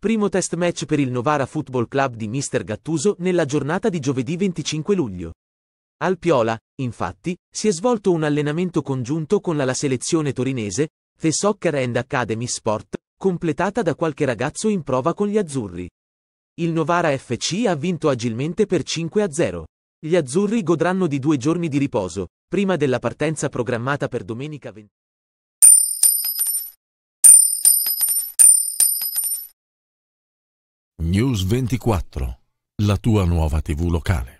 Primo test match per il Novara Football Club di Mr. Gattuso nella giornata di giovedì 25 luglio. Al Piola, infatti, si è svolto un allenamento congiunto con la, la selezione torinese, The Soccer and Academy Sport, completata da qualche ragazzo in prova con gli azzurri. Il Novara FC ha vinto agilmente per 5 a 0. Gli azzurri godranno di due giorni di riposo, prima della partenza programmata per domenica 20. News 24, la tua nuova TV locale.